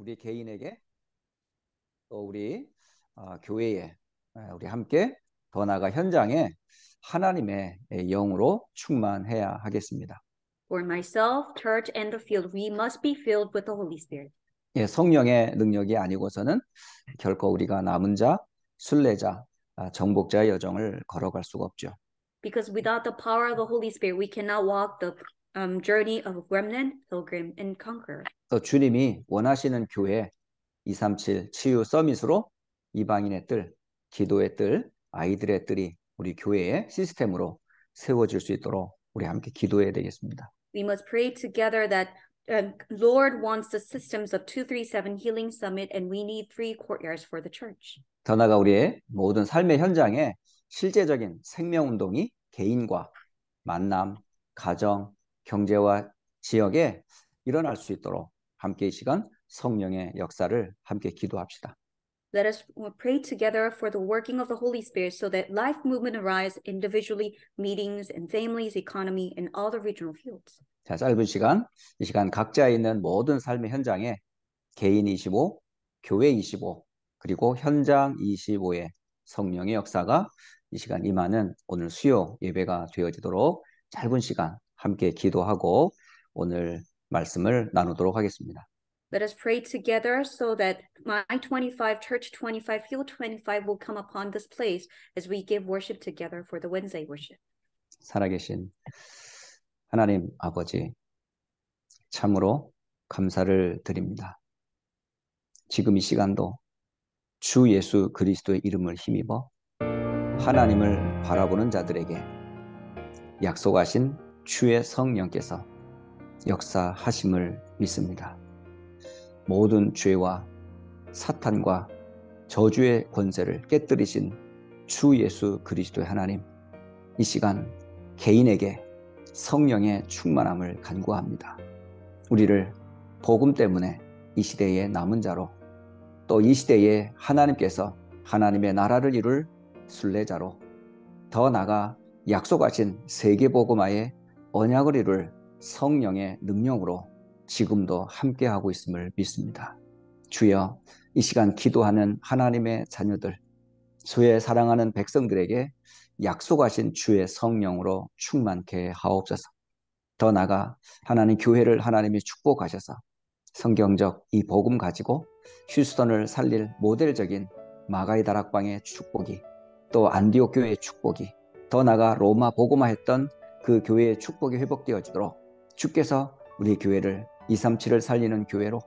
우리 개인에게 또 우리 어, 교회에 우리 함께 더 나아가 현장에 하나님의 영으로 충만해야 하겠습니다. For myself, church, and the field, we must be filled with the Holy Spirit. 예, 성령의 능력이 아니고서는 결코 우리가 남은 자, 순례자, 정복자의 여정을 걸어갈 수가 없죠. Because without the power of the Holy Spirit, we cannot walk the um, journey of remnant, pilgrim, and conqueror. 또 주님이 원하시는 교회 237 치유 서밋으로 이방인의 뜰, 기도의 뜰, 아이들의 뜰이 우리 교회의 시스템으로 세워질 수 있도록 우리 함께 기도해야 되겠습니다. We must pray together that um, Lord wants the systems of 237 Healing Summit and we need three courtyards for the church. 더 나아가 우리의 모든 삶의 현장에 실제적인 생명 운동이 개인과 만남, 가정, 경제와 지역에 일어날 수 있도록 함께 이 시간 성령의 역사를 함께 기도합시다. Let us pray together for the working of the Holy Spirit so that life movement arise individually, meetings and families, economy, and all the regional fields. 자, 짧은 시간, 이 시간 각자 있는 모든 삶의 현장에 개인 25, 교회 25, 그리고 현장 25의 성령의 역사가 이 시간 임하는 오늘 수요 예배가 되어지도록 짧은 시간 함께 기도하고 오늘 말씀을 나누도록 하겠습니다. Let us pray together so that my 25, church 25, field 25 will come upon this place as we give worship together for the Wednesday worship. 살아계신 하나님 아버지, 참으로 감사를 드립니다. 지금 이 시간도 주 예수 그리스도의 이름을 힘입어 하나님을 바라보는 자들에게 약속하신 주의 성령께서 역사하심을 믿습니다. 모든 죄와 사탄과 저주의 권세를 깨뜨리신 주 예수 그리스도의 하나님, 이 시간 개인에게 성령의 충만함을 간구합니다. 우리를 복음 때문에 이 시대의 남은 자로 또 이 시대에 하나님께서 하나님의 나라를 이룰 순례자로 더 나가 약속하신 세계복음화의 언약을 이룰 성령의 능력으로 지금도 함께하고 있음을 믿습니다. 주여 이 시간 기도하는 하나님의 자녀들 주의 사랑하는 백성들에게 약속하신 주의 성령으로 충만케 하옵소서. 더 나가 하나님 교회를 하나님이 축복하셔서 성경적 이 복음 가지고 휴스턴을 살릴 모델적인 마가이 다락방의 축복이 또 안디옥 교회의 축복이 더 나가 로마 복음화했던 그 교회의 축복이 회복되어지도록 주께서 우리 교회를 237을 살리는 교회로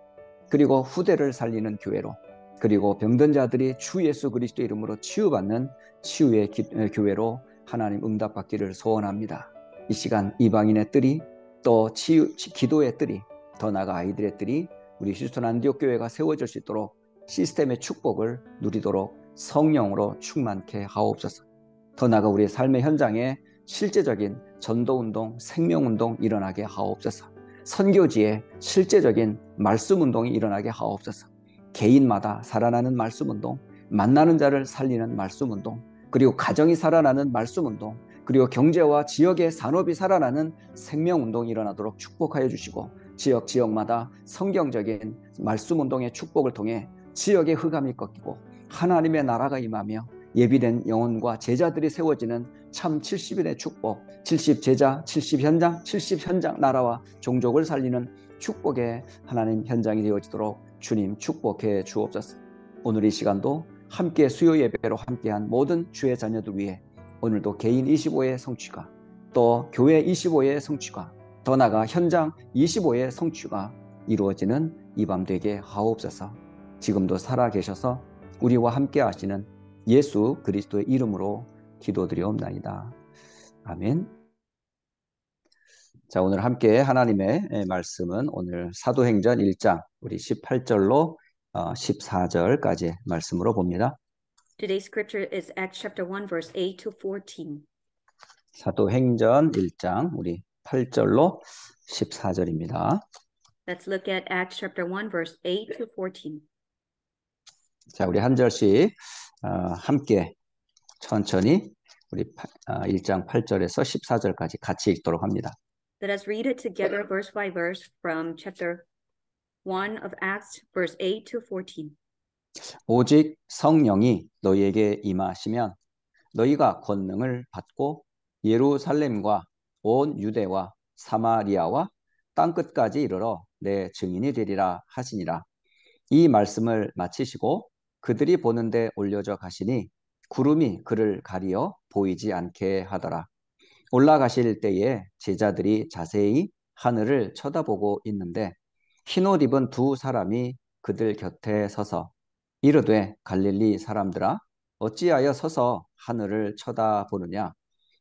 그리고 후대를 살리는 교회로 그리고 병든 자들이 주 예수 그리스도 이름으로 치유받는 치유의 기, 교회로 하나님 응답받기를 소원합니다. 이 시간 이방인의 뜰이 또 치유, 기도의 뜰이 더 나아가 아이들의 뜰이 우리 휴스턴 안디옥 교회가 세워질 수 있도록 시스템의 축복을 누리도록 성령으로 충만케 하옵소서. 더 나아가 우리의 삶의 현장에 실제적인 전도운동, 생명운동 일어나게 하옵소서. 선교지에 실제적인 말씀운동이 일어나게 하옵소서. 개인마다 살아나는 말씀운동, 만나는 자를 살리는 말씀운동, 그리고 가정이 살아나는 말씀운동, 그리고 경제와 지역의 산업이 살아나는 생명운동이 일어나도록 축복하여 주시고 지역 지역마다 성경적인 말씀운동의 축복을 통해 지역의 흑암이 꺾이고 하나님의 나라가 임하며 예비된 영혼과 제자들이 세워지는 참 70일의 축복, 70 제자, 70 현장, 70 현장 나라와 종족을 살리는 축복의 하나님 현장이 되어지도록 주님 축복해 주옵소서. 오늘 이 시간도 함께 수요 예배로 함께한 모든 주의 자녀들 위해 오늘도 개인 25의 성취가 또 교회 25의 성취가 더 나아가 현장 25의 성취가 이루어지는 이 밤 되게 하옵소서. 지금도 살아 계셔서 우리와 함께 하시는 예수 그리스도의 이름으로 기도드리옵나이다. 아멘. 자, 오늘 함께 하나님의 말씀은 오늘 사도행전 1장 우리 18절로 14절까지 말씀으로 봅니다. Today's scripture is Acts chapter 1 verse 8 to 14. 사도행전 1장 우리 8절로 14절입니다. Let's look at Acts chapter 1 verse 8 to 14. 자, 우리 한 절씩 어, 함께 천천히 우리 1장 8절에서 14절까지 같이 읽도록 합니다. Let us read it together verse by verse from chapter 1 of Acts, verse 8 to 14. 오직 성령이 너희에게 임하시면 너희가 권능을 받고 예루살렘과 온 유대와 사마리아와 땅 끝까지 이르러 내 증인이 되리라 하시니라. 이 말씀을 마치시고 그들이 보는데 올려져 가시니 구름이 그를 가리어 보이지 않게 하더라. 올라가실 때에 제자들이 자세히 하늘을 쳐다보고 있는데 흰옷 입은 두 사람이 그들 곁에 서서 이르되 갈릴리 사람들아 어찌하여 서서 하늘을 쳐다보느냐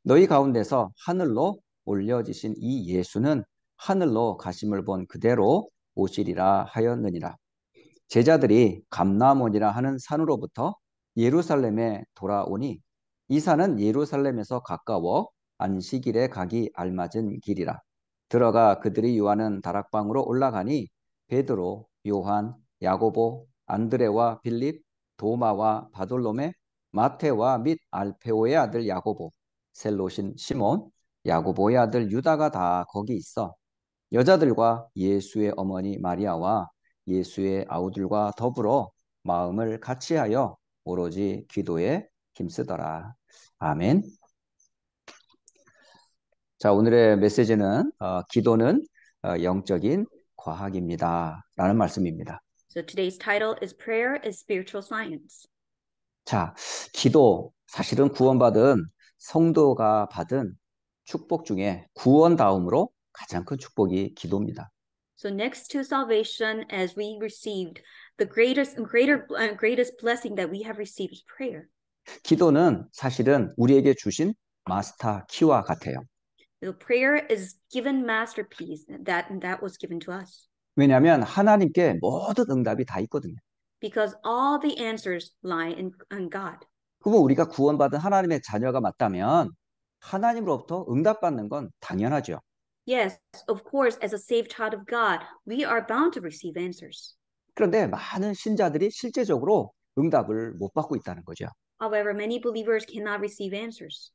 너희 가운데서 하늘로 올려지신 이 예수는 하늘로 가심을 본 그대로 오시리라 하였느니라 제자들이 감나몬이라 하는 산으로부터 예루살렘에 돌아오니 이 산은 예루살렘에서 가까워 안식일에 가기 알맞은 길이라. 들어가 그들이 유하는 다락방으로 올라가니 베드로, 요한, 야고보, 안드레와 빌립, 도마와 바돌로메, 마테와 및 알페오의 아들 야고보, 셀로신 시몬, 야고보의 아들 유다가 다 거기 있어 여자들과 예수의 어머니 마리아와 예수의 아우들과 더불어 마음을 같이하여 오로지 기도에 힘쓰더라. 아멘. 자, 오늘의 메시지는 어, 기도는 어, 영적인 과학입니다. 라는 말씀입니다. So today's title is Prayer is Spiritual Science. 자, 기도 사실은 구원받은 성도가 받은 축복 중에 구원 다음으로 가장 큰 축복이 기도입니다. So next to salvation, as we received the greatest greater uh, greatest blessing that we have received is prayer. 기도는 사실은 우리에게 주신 마스터 키와 같아요. So prayer is given masterpiece that that was given to us 왜냐하면 하나님께 모든 응답이 다 있거든요. because all the answers lie in, in God. 그러면 우리가 구원받은 하나님의 자녀가 맞다면 하나님으로부터 응답받는 건 당연하죠. Yes, of course, as a saved child of God, we are bound to receive answers. 그런데 많은 신자들이 실제적으로 응답을 못 받고 있다는 거죠. However, many believers cannot receive answers.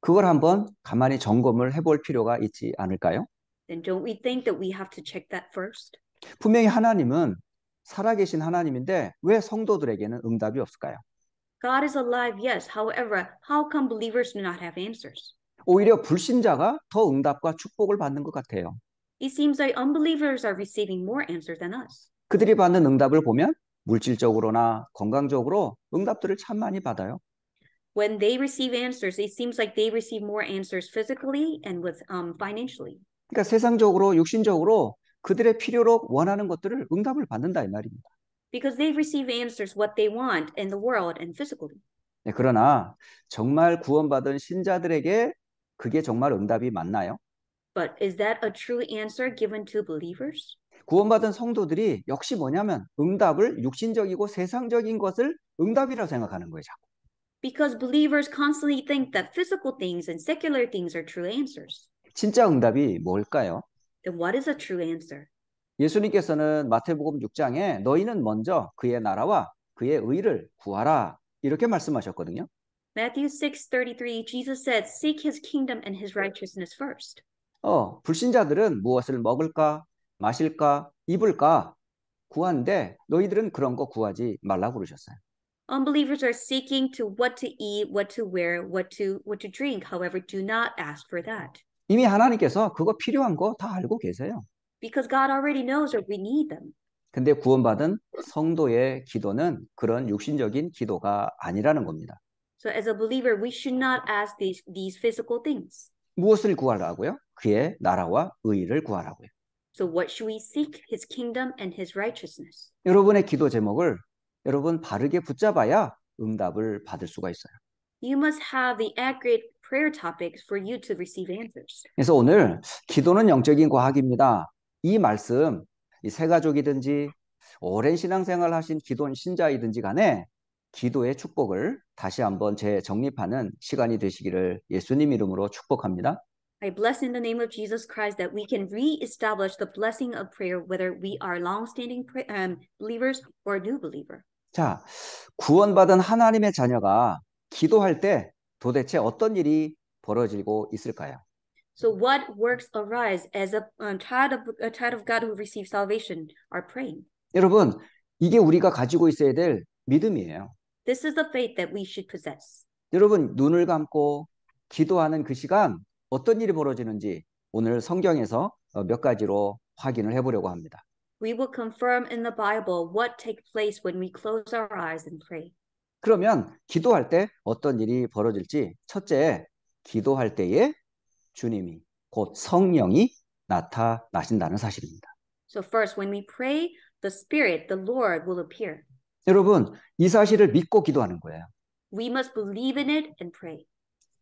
그걸 한번 가만히 점검을 해볼 필요가 있지 않을까요? Then don't we think that we have to check that first? 분명히 하나님은 살아계신 하나님인데 왜 성도들에게는 응답이 없을까요? God is alive, yes. However, how come believers do not have answers? 오히려 불신자가 더 응답과 축복을 받는 것 같아요. It seems like unbelievers are receiving more answers than us. 그들이 받는 응답을 보면 물질적으로나 건강적으로 응답들을 참 많이 받아요. When they receive answers, it seems like they receive more answers physically and with um, financially. 그러니까 세상적으로 육신적으로 그들의 필요로 원하는 것들을 응답을 받는다 이 말입니다. Because they receive answers what they want in the world and physically. 네, 그러나 정말 구원받은 신자들에게 그게 정말 응답이 맞나요? But is that a true answer given to believers? 구원받은 성도들이 역시 뭐냐면 응답을 육신적이고 세상적인 것을 응답이라고 생각하는 거예요. 자꾸. Because believers constantly think that physical things and secular things are true answers. 진짜 응답이 뭘까요? Then what is a true answer? 예수님께서는 마태복음 6장에 너희는 먼저 그의 나라와 그의 의를 구하라 이렇게 말씀하셨거든요. Matthew 6:33 Jesus said, "Seek his kingdom and his righteousness first." 어, 불신자들은 무엇을 먹을까, 마실까, 입을까 구하는데 너희들은 그런 거 구하지 말라고 그러셨어요. Unbelievers are seeking to what to eat, what to wear, what to what to drink. However, do not ask for that. 이미 하나님께서 그거 필요한 거 다 알고 계세요. Because God already knows that we need them. 근데 구원받은 성도의 기도는 그런 육신적인 기도가 아니라는 겁니다. So as a believer, we should not ask these these physical things. 무엇을 구하라고요? 그의 나라와 의를 구하라고요. So what should we seek? His kingdom and his righteousness. 여러분의 기도 제목을 여러분 바르게 붙잡아야 응답을 받을 수가 있어요. You must have the accurate prayer topics for you to receive answers. 그래서 오늘 기도는 영적인 과학입니다. 이 말씀, 이 새가족이든지 오랜 신앙생활 하신 기도원 신자이든지 간에 기도의 축복을 다시 한번 재정립하는 시간이 되시기를 예수님 이름으로 축복합니다. I bless in the name of Jesus Christ that we can re-establish the blessing of prayer, whether we are long-standing um, believers or new believer. 자, 구원받은 하나님의 자녀가 기도할 때 도대체 어떤 일이 벌어지고 있을까요? So what works arise as a, um, child of a child of God who receives salvation are praying. 여러분, 이게 우리가 가지고 있어야 될 믿음이에요. This is the faith that we should possess. 여러분, 눈을 감고 기도하는 그 시간 어떤 일이 벌어지는지 오늘 성경에서 어, 몇 가지로 확인을 해보려고 합니다. We will confirm in the Bible what takes place when we close our eyes and pray. 그러면 기도할 때 어떤 일이 벌어질지 첫째, 기도할 때에 주님이 곧 성령이 나타나신다는 사실입니다. So first, when we pray, the Spirit, the Lord will appear. 여러분, 이 사실을 믿고 기도하는 거예요. We must believe in it and pray.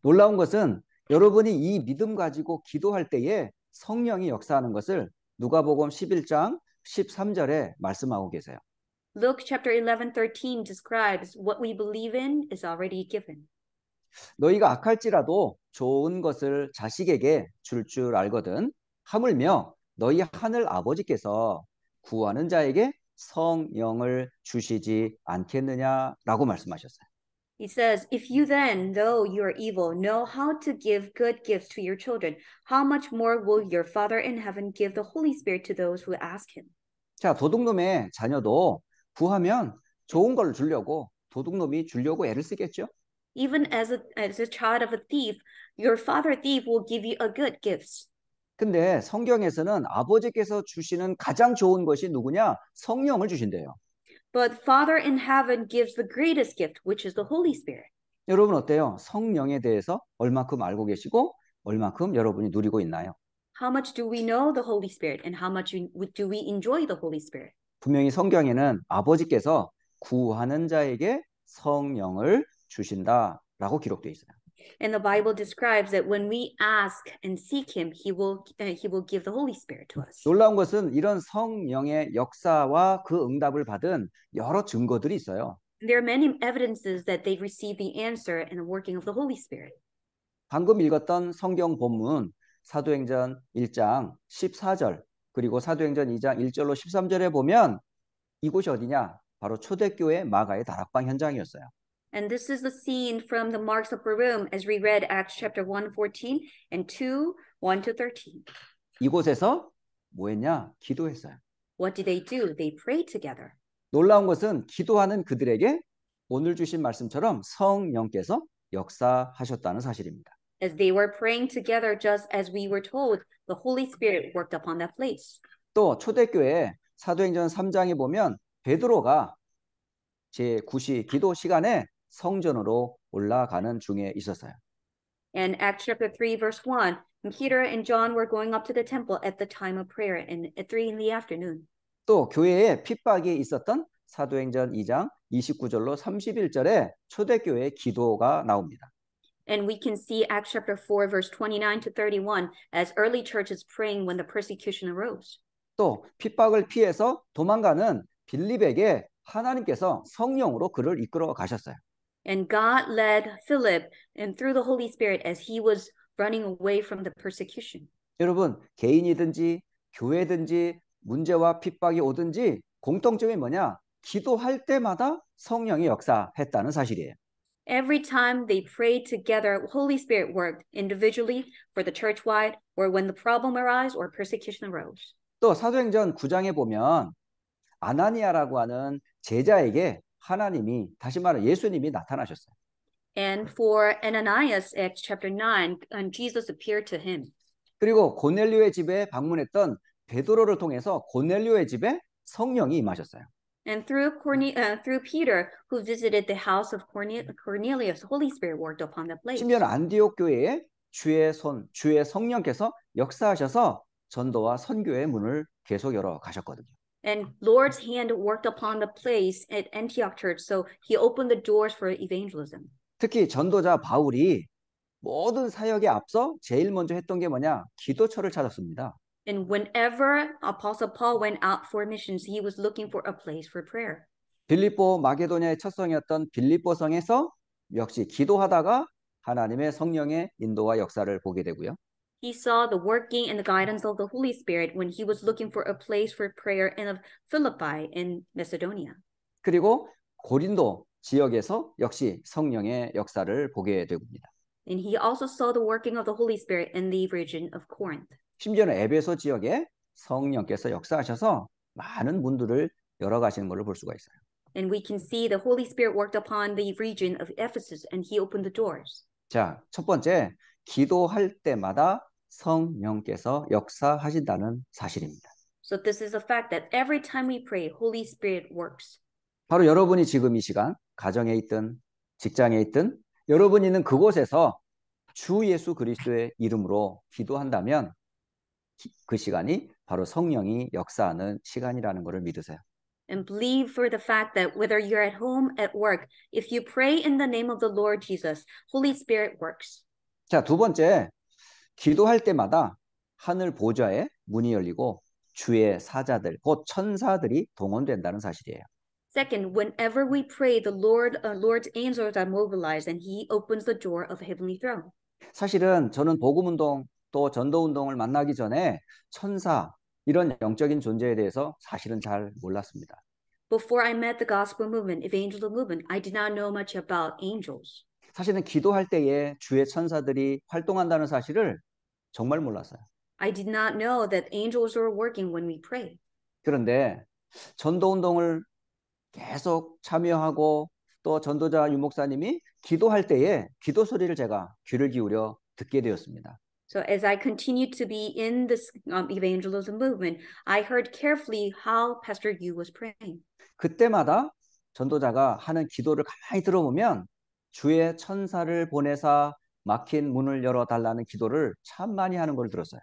놀라운 것은 여러분이 이 믿음 가지고 기도할 때에 성령이 역사하는 것을 누가복음 11장 13절에 말씀하고 계세요. Luke chapter 11, 13 describes what we believe in is already given. 너희가 악할지라도 좋은 것을 자식에게 줄줄 알거든 하물며 너희 하늘 아버지께서 구하는 자에게 성령을 주시지 않겠느냐라고 말씀하셨어요. He says, If you then, though you are evil, know how to give good gifts to your children, how much more will your Father in heaven give the Holy Spirit to those who ask him? 자, 도둑놈의 자녀도 구하면 좋은 걸 주려고 도둑놈이 주려고 애를 쓰겠죠. Even as a, as a child of a thief, your father thief will give you a good gifts. 근데 성경에서는 아버지께서 주시는 가장 좋은 것이 누구냐? 성령을 주신대요. But Father in heaven gives the greatest gift, which is the Holy Spirit. 여러분 어때요? 성령에 대해서 얼마큼 알고 계시고 얼마큼 여러분이 누리고 있나요? How much do we know the Holy Spirit and how much do we enjoy the Holy Spirit? 분명히 성경에는 아버지께서 구하는 자에게 성령을 주신다라고 기록되어 있어요. And the Bible describes that when we ask and seek Him, He will uh, He will give the Holy Spirit to us. 놀라운 것은 이런 성령의 역사와 그 응답을 받은 여러 증거들이 있어요. There are many evidences that they receive the answer and the working of the Holy Spirit. 방금 읽었던 성경 본문 사도행전 1장 14절 그리고 사도행전 2장 1절로 13절에 보면 이곳이 어디냐? 바로 초대교회 마가의 다락방 현장이었어요. And this is the scene from the Marks Upper Room as we read Acts chapter 1, 14 and 2, 1 to 13. 이곳에서 뭐 했냐? 기도했어요. What did they do? They prayed together. 놀라운 것은 기도하는 그들에게 오늘 주신 말씀처럼 성령께서 역사하셨다는 사실입니다. As they were praying together, just as we were told, the Holy Spirit worked upon that place. 또 초대교회 사도행전 3장에 보면 베드로가 제9시 기도 시간에 성전으로 올라가는 중에 있었어요. And Acts chapter 3, verse 1, Peter and John were going up to the temple at the time of prayer and at 3 in the afternoon. 또 교회에 핍박이 있었던 사도행전 2장 29절로 31절에 초대교회의 기도가 나옵니다. And we can see Acts chapter 4, verse 29 to 31 as early churches praying when the persecution arose. 또 핍박을 피해서 도망가는 빌립에게 하나님께서 성령으로 그를 이끌어 가셨어요. And God led Philip and through the Holy Spirit as he was running away from the persecution. 여러분 개인이든지 교회든지 문제와 핍박이 오든지 공통점이 뭐냐? 기도할 때마다 성령이 역사했다는 사실이에요. Every time they prayed together, Holy Spirit worked individually for the church wide, or when the problem arose or persecution arose. 또 사도행전 9장에 보면 아나니아라고 하는 제자에게 하나님이 다시 말해 예수님이 나타나셨어요. And for Ananias, Acts chapter 9, and Jesus appeared to him. 그리고 고넬료의 집에 방문했던 베드로를 통해서 고넬료의 집에 성령이 임하셨어요. And through, Corne- uh, through Peter, who visited the house of Corne- Cornelius, Holy Spirit worked upon that place. 심지어는 안디옥 교회에 주의 손, 주의 성령께서 역사하셔서 전도와 선교의 문을 계속 열어 가셨거든요. And Lord's hand worked upon the place at Antioch Church, so he opened the doors for evangelism. 특히 전도자 바울이 모든 사역에 앞서 제일 먼저 했던 게 뭐냐? 기도처를 찾았습니다. And whenever Apostle Paul went out for missions, he was looking for a place for prayer. 빌립보 마게도냐의 첫 성이었던 빌립보 성에서 역시 기도하다가 하나님의 성령의 인도와 역사를 보게 되고요. He saw the working and the guidance of the Holy Spirit when he was looking for a place for prayer in of Philippi in Macedonia. 그리고 고린도 지역에서 역시 성령의 역사를 보게 됩니다. And he also saw the working of the Holy Spirit in the region of Corinth. 심지어는 에베소 지역에 성령께서 역사하셔서 많은 문들을 열어 가시는 것을 볼 수가 있어요. And we can see the Holy Spirit worked upon the region of Ephesus and he opened the doors. 자, 첫 번째, 기도할 때마다 성령께서 역사하신다는 사실입니다. So this is a fact that every time we pray, Holy Spirit works. 바로 여러분이 지금 이 시간 가정에 있든 직장에 있든 여러분이 있는 그곳에서 주 예수 그리스도의 이름으로 기도한다면 기- 그 시간이 바로 성령이 역사하는 시간이라는 것을 믿으세요. And believe for the fact that whether you're at home, at work, if you pray in the name of the Lord Jesus, Holy Spirit works. 자, 두 번째, 기도할 때마다 하늘 보좌에 문이 열리고 주의 사자들, 곧 천사들이 동원된다는 사실이에요. Second, whenever we pray, the Lord, uh, Lord's angels are mobilized and he opens the door of heavenly throne. 사실은 저는 복음 운동 또 전도 운동을 만나기 전에 천사, 이런 영적인 존재에 대해서 사실은 잘 몰랐습니다. Before I met the gospel movement, evangelical movement, I did not know much about angels. 사실은 기도할 때에 주의 천사들이 활동한다는 사실을 정말 몰랐어요. I did not know that angels were working when we pray. 그런데 전도 운동을 계속 참여하고 또 전도자 유목사님이 기도할 때에 기도 소리를 제가 귀를 기울여 듣게 되었습니다. So as I continued to be in this um, evangelism movement, I heard carefully how Pastor Yu was praying. 그때마다 전도자가 하는 기도를 가만히 들어보면 주의 천사를 보내사 막힌 문을 열어 달라는 기도를 참 많이 하는 걸 들었어요.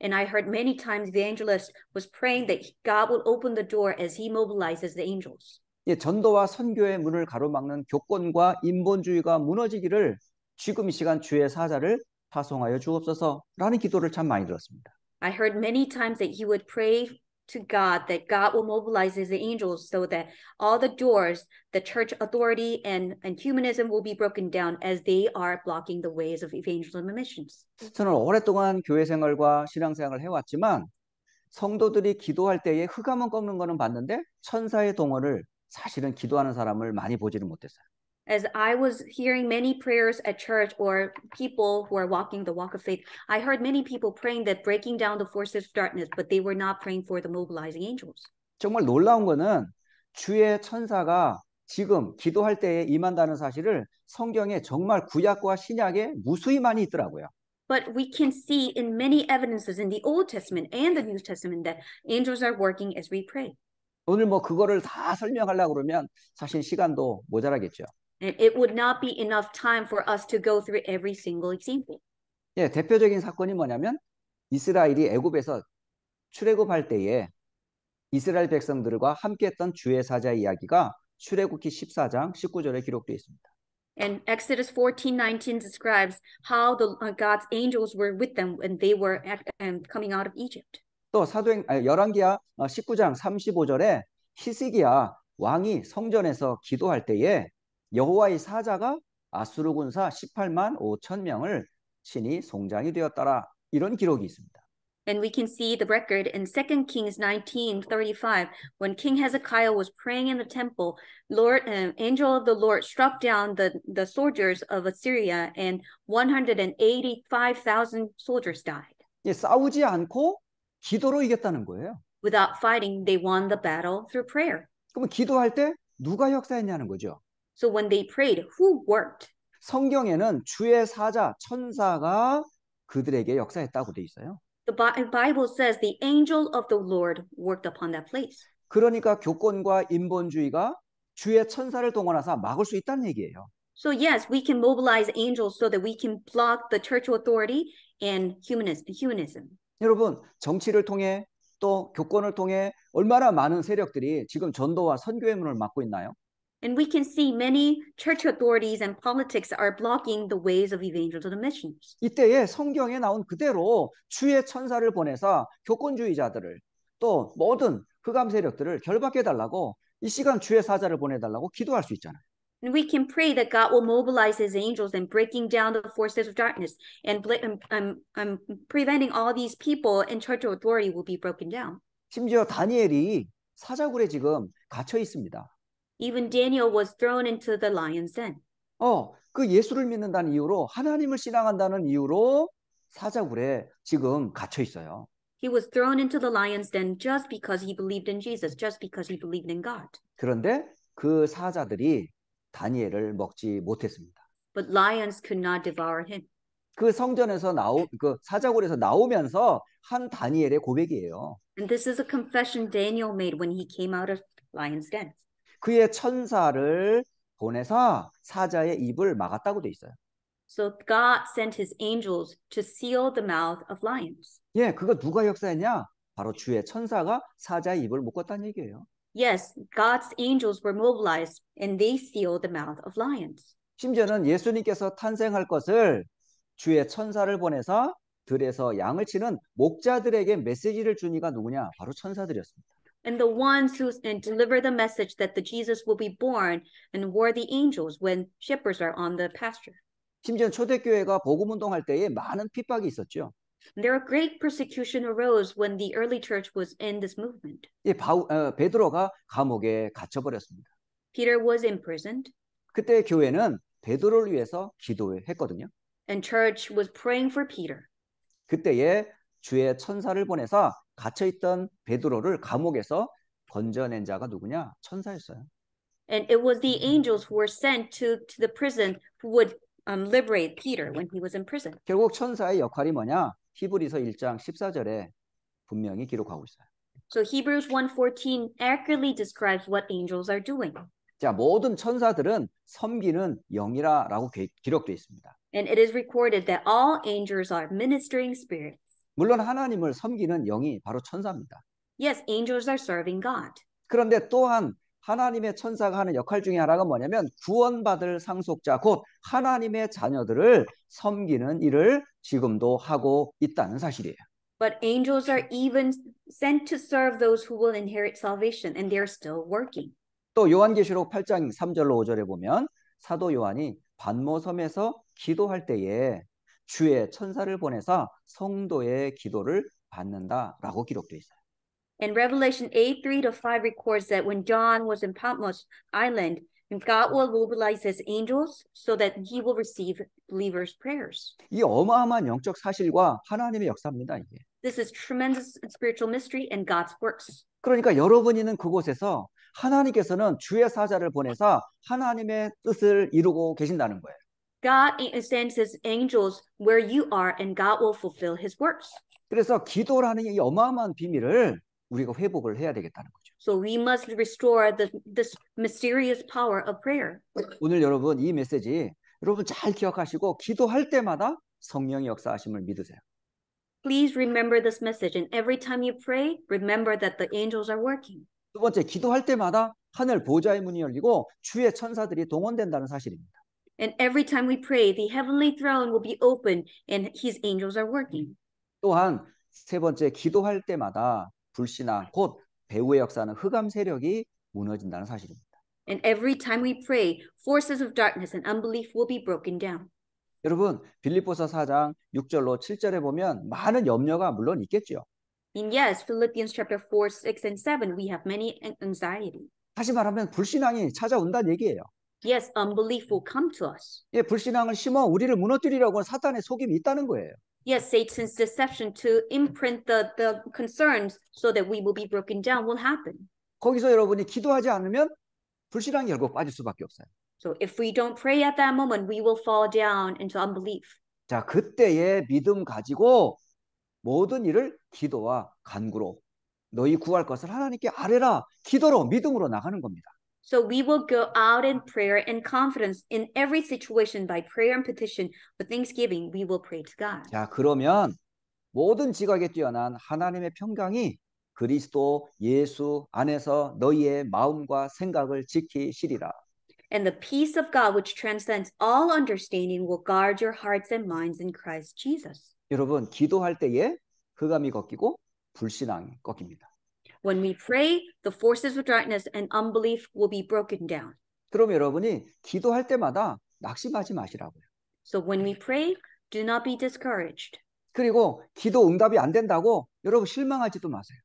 And I heard many times the evangelist was praying that God would open the door as he mobilizes the angels. 예, 전도와 선교의 문을 가로막는 교권과 인본주의가 무너지기를 지금 이 시간 주의 사자를 파송하여 주옵소서라는 기도를 참 많이 들었습니다. I heard many times that he would pray to God that God will mobilize his angels so that all the doors, the church authority and, and humanism will be broken down as they are blocking the ways of evangelism missions. 저는 오랫동안 교회 생활과 신앙 생활을 해왔지만 성도들이 기도할 때에 흑암은 꺾는 거는 봤는데 천사의 동원을 사실은 기도하는 사람을 많이 보지는 못했어요. As I was hearing many prayers at church or people who are walking the walk of faith, I heard many people praying that breaking down the forces of darkness, but they were not praying for the mobilizing angels. 정말 놀라운 거는 주의 천사가 지금 기도할 때에 임한다는 사실을 성경에 정말 구약과 신약에 무수히 많이 있더라고요. But we can see in many evidences in the Old Testament and the New Testament that angels are working as we pray. 오늘 뭐 그거를 다 설명하려고 그러면 사실 시간도 모자라겠죠. It would not be enough time for us to go through every single example. 예, 대표적인 사건이 뭐냐면 이스라엘이 애굽에서 출애굽할 때에 이스라엘 백성들과 함께했던 주의 사자 이야기가 출애굽기 14장 19절에 기록되어 있습니다. And Exodus 14:19 describes how the uh, God's angels were with them when they were at, um, coming out of Egypt. 또 사도행 열왕기하 어, 19장 35절에 히스기야 왕이 성전에서 기도할 때에 여호와의 사자가 아수르 군사 18만 5천 명을 친히 송장이 되었더라 이런 기록이 있습니다. And we can see the record in 2 Kings 19:35 when King Hezekiah was praying in the temple, Lord uh, angel of the Lord struck down the the soldiers of Assyria and 185,000 soldiers died. 예, 싸우지 않고 기도로 이겼다는 거예요. Without fighting, they won the battle through prayer. 그러면 기도할 때 누가 역사했냐는 거죠. So when they prayed, who worked? 성경에는 주의 사자 천사가 그들에게 역사했다고 돼 있어요. The Bi- Bible says the angel of the Lord worked upon that place. 그러니까 교권과 인본주의가 주의 천사를 동원해서 막을 수 있다는 얘기예요. So yes, we can mobilize angels so that we can block the church authority and humanism. humanism. 여러분 정치를 통해 또 교권을 통해 얼마나 많은 세력들이 지금 전도와 선교의 문을 막고 있나요? And we can see many church authorities and politics are blocking the ways of evangelism and missions. 이때에 성경에 나온 그대로 주의 천사를 보내서 교권주의자들을 또 모든 흑암 세력들을 결박해 달라고 이 시간 주의 사자를 보내달라고 기도할 수 있잖아요. And we can pray that God will mobilize his angels and breaking down the forces of darkness and bla- um, um, um, preventing all these people in church authority will be broken down. 심지어 다니엘이 사자굴에 지금 갇혀 있습니다. Even Daniel was thrown into the lion's den. 어, 그 예수를 믿는다는 이유로 하나님을 신앙한다는 이유로 사자굴에 지금 갇혀 있어요. He was thrown into the lion's den just because he believed in Jesus, just because he believed in God. 그런데 그 사자들이 다니엘을 먹지 못했습니다. But lions could not devour him. 그 성전에서 나오 그 사자굴에서 나오면서 한 다니엘의 고백이에요. And this is a confession Daniel made when he came out of lion's den. 그의 천사를 보내서 사자의 입을 막았다고 돼 있어요. So God sent his angels to seal the mouth of lions. 예, 그거 누가 역사했냐? 바로 주의 천사가 사자의 입을 묶었다는 얘기예요. Yes, God's angels were mobilized and they sealed the mouth of lions. 심지어는 예수님께서 탄생할 것을 주의 천사를 보내서 들에서 양을 치는 목자들에게 메시지를 주니가 누구냐? 바로 천사들이었습니다. And the ones who and deliver the message that the Jesus will be born and were the angels when shepherds are on the pasture. 심지어 초대교회가 복음 운동할 때에 많은 핍박이 있었죠. And there a great persecution arose when the early church was in this movement. 이 바우, 어, 베드로가 감옥에 갇혀 버렸습니다. Peter was imprisoned 그때 교회는 베드로를 위해서 기도했거든요. and church was praying for Peter. 그때에 주의 천사를 보내서 갇혀 있던 베드로를 감옥에서 건져낸 자가 누구냐? 천사였어요. And it was the angels who were sent to, to the prison who would um, liberate Peter when he was in prison. 결국 천사의 역할이 뭐냐? 히브리서 1장 14절에 분명히 기록하고 있어요. So Hebrews 1:14 accurately describes what angels are doing. 자, 모든 천사들은 섬기는 영이라라고 기- 기록되어 있습니다. And it is recorded that all angels are ministering spirits. 물론 하나님을 섬기는 영이 바로 천사입니다. Yes, angels are serving God. 그런데 또한 하나님의 천사가 하는 역할 중에 하나가 뭐냐면 구원받을 상속자 곧 하나님의 자녀들을 섬기는 일을 지금도 하고 있다는 사실이에요. But angels are even sent to serve those who will inherit salvation, and they are still working. 또 요한계시록 8장 3절로 5절에 보면 사도 요한이 반모섬에서 기도할 때에 주의 천사를 보내서 성도의 기도를 받는다라고 기록되어 있어요. And Revelation 8 3 to 5 records that when John was in Patmos Island, God will mobilize his angels so that he will receive believers' prayers. 이 어마어마한 영적 사실과 하나님의 역사입니다. 이게. This is tremendous spiritual mystery and God's works. 그러니까 여러분이 있는 그곳에서 하나님께서는 주의 사자를 보내서 하나님의 뜻을 이루고 계신다는 거예요. God sends his angels where you are, and God will fulfill his works. 그래서 기도라는 이 어마어마한 비밀을 우리가 회복을 해야 되겠다는 거죠. So we must restore the, this mysterious power of prayer. 오늘 여러분 이 메시지 여러분 잘 기억하시고 기도할 때마다 성령의 역사하심을 믿으세요. Please remember this message, and every time you pray, remember that the angels are working. 두 번째 기도할 때마다 하늘 보좌의 문이 열리고 주의 천사들이 동원된다는 사실입니다. And every time we pray, the heavenly throne will be open and his angels are working. 또한 세 번째 기도할 때마다 불신앙 곧 배후의 역사는 흑암 세력이 무너진다는 사실입니다. And every time we pray, forces of darkness and unbelief will be broken down. 여러분 빌립보서 4장 6절로 7절에 보면 많은 염려가 물론 있겠죠. And yes, Philippians chapter 4, 6, and 7, we have many an- anxiety. 다시 말하면 불신앙이 찾아온다는 얘기예요. Yes, unbelief will come to us. 예, 불신앙을 심어 우리를 무너뜨리려고 사탄의 속임이 있다는 거예요. Yes, Satan's deception to imprint the, the concerns so that we will be broken down will happen. 거기서 여러분이 기도하지 않으면 불신앙이 결국 빠질 수밖에 없어요. So if we don't pray at that moment, we will fall down into unbelief. 자, 그때의 믿음 가지고 모든 일을 기도와 간구로 너희 구할 것을 하나님께 아뢰라. 기도로 믿음으로 나가는 겁니다. So we will go out in prayer and confidence in every situation by prayer and petition with thanksgiving. We will pray to God. 자, 그러면 모든 지각에 뛰어난 하나님의 평강이 그리스도 예수 안에서 너희의 마음과 생각을 지키시리라. And the peace of God, which transcends all understanding, will guard your hearts and minds in Christ Jesus. 여러분, 기도할 때에 흑암이 꺾이고 불신앙이 꺾입니다. When we pray, the forces of darkness and unbelief will be broken down. 그럼 여러분이 기도할 때마다 낙심하지 마시라고요. So when we pray, do not be discouraged. 그리고 기도 응답이 안 된다고 여러분 실망하지도 마세요.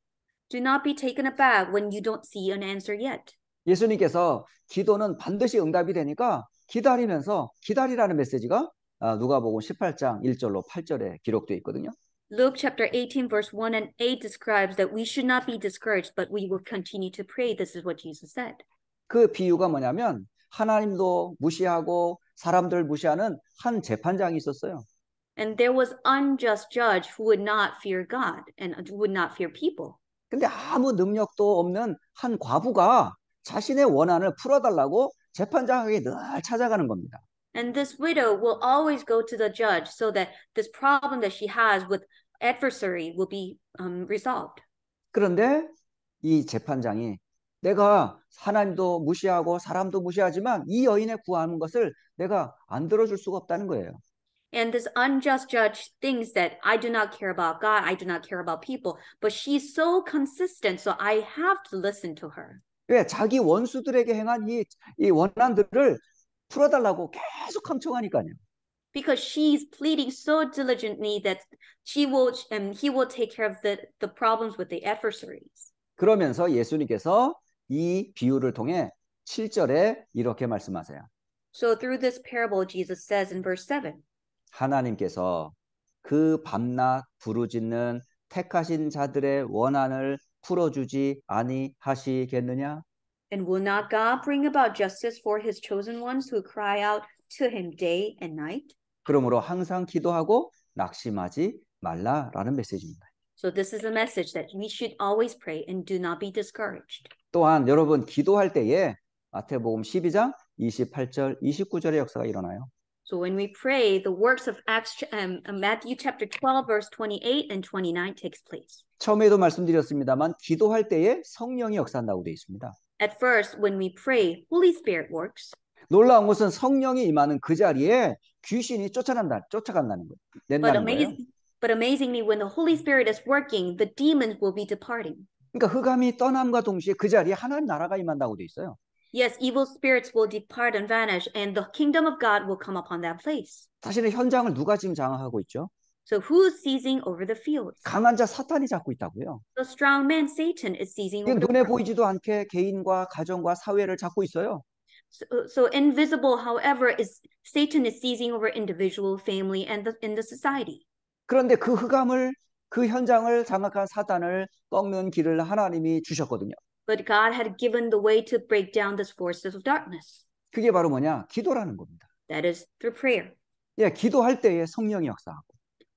Do not be taken aback when you don't see an answer yet. 예수님께서 기도는 반드시 응답이 되니까 기다리면서 기다리라는 메시지가 아, 누가복음 18장 1절로 8절에 기록되어 있거든요. Luke chapter 18, verse 1 and 8 describes that we should not be discouraged, but we will continue to pray. This is what Jesus said. 그 비유가 뭐냐면 하나님도 무시하고 사람들 무시하는 한 재판장이 있었어요. And there was unjust judge who would not fear God and would not fear people. 근데 아무 능력도 없는 한 과부가 자신의 원한을 풀어달라고 재판장에게 늘 찾아가는 겁니다. And this widow will always go to the judge so that this problem that she has with adversary will be um, resolved. 그런데 이 재판장이 내가 하나님도 무시하고 사람도 무시하지만 이 여인의 구하는 것을 내가 안 들어줄 수가 없다는 거예요. And this unjust judge thinks that I do not care about God, I do not care about people, but she's so consistent, so I have to listen to her. 왜 자기 원수들에게 행한 이, 이 원한들을 풀어달라고 계속 강청하니까요. Because she's pleading so diligently that she will and he will take care of the, the problems with the adversaries. 그러면서 예수님께서 이 비유를 통해 7절에 이렇게 말씀하세요. So through this parable, Jesus says in verse 7 하나님께서 그 밤낮 부르짖는 택하신 자들의 원한을 풀어주지 아니하시겠느냐? And will not God bring about justice for his chosen ones who cry out to him day and night? 그러므로 항상 기도하고 낙심하지 말라라는 메시지입니다. So this is a message that we should always pray and do not be discouraged. 또한 여러분 기도할 때에 마태복음 12장 28절 29절의 역사가 일어나요. So when we pray, the works of Acts, um, uh, Matthew chapter 12, verse 28 and 29 takes place. 처음에도 말씀드렸습니다만 기도할 때에 성령이 역사한다고 되어 있습니다. At first, when we pray, Holy Spirit works. 놀라운 것은 성령이 임하는 그 자리에 귀신이 쫓아난다, 쫓아간다는 거예요. But 낸다는 거예요. amazing, but amazingly, when the Holy Spirit is working, the demons will be departing. 그러니까 흑암이 떠남과 동시에 그 자리에 하나님 나라가 임한다고 되어 있어요. Yes, evil spirits will depart and vanish, and the kingdom of God will come upon that place. 사실은 현장을 누가 지금 장악하고 있죠? So who's seizing over the fields? 강한 자 사탄이 잡고 있다고요. The strong man Satan is seizing over 눈에. 보이지도 않게 개인과 가정과 사회를 잡고 있어요. So, so invisible, however, is Satan is seizing over individual, family, and the, in the society. 그런데 그 흑암을 그 현장을 장악한 사탄을 꺾는 길을 하나님이 주셨거든요. But God had given the way to break down these forces of darkness. 그게 바로 뭐냐? 기도라는 겁니다. That is through prayer. 예, 기도할 때에 성령이 역사하고,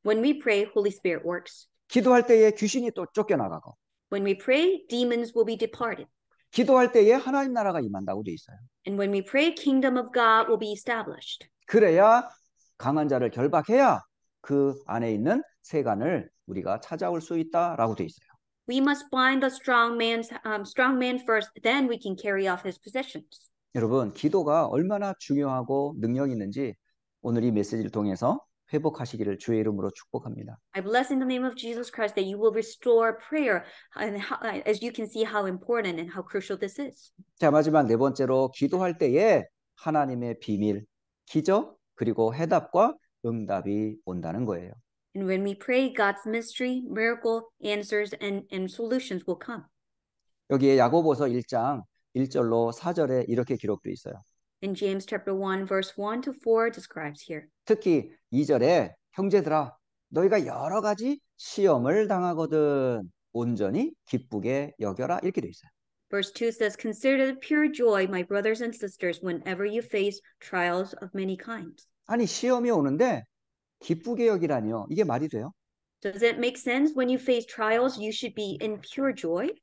When we pray, Holy Spirit works. 기도할 때에 귀신이 또 쫓겨나가고, When we pray, demons will be departed. 기도할 때에 하나님 나라가 임한다고 돼 있어요. And when we pray, kingdom of God will be established. 그래야 강한 자를 결박해야 그 안에 있는 세간을 우리가 찾아올 수 있다라고 돼 있어요. We must bind the strong man's um, strong man first, then we can carry off his possessions. 여러분, 기도가 얼마나 중요하고 능력 있는지 오늘 이 메시지를 통해서 회복하시기를 주의 이름으로 축복합니다. I bless in the name of Jesus Christ that you will restore prayer, and how, as you can see how important and how crucial this is. 자, 마지막 네 번째로 기도할 때에 하나님의 비밀, 기적, 그리고 해답과 응답이 온다는 거예요. And when we pray, God's mystery, miracle, answers, and, and solutions will come. 여기에 야고보서 1장 1절로 4절에 이렇게 기록되어 있어요. In James chapter 1, verse 1 to 4 describes here. 특히 2절에 형제들아 너희가 여러 가지 시험을 당하거든 온전히 기쁘게 여겨라 이렇게 되어 있어요. Verse 2 says, Consider it pure joy, my brothers and sisters, whenever you face trials of many kinds. 아니 시험이 오는데 기쁘게 여기라니요. 이게 말이 돼요? Does it make sense when you face trials, you should be in pure joy?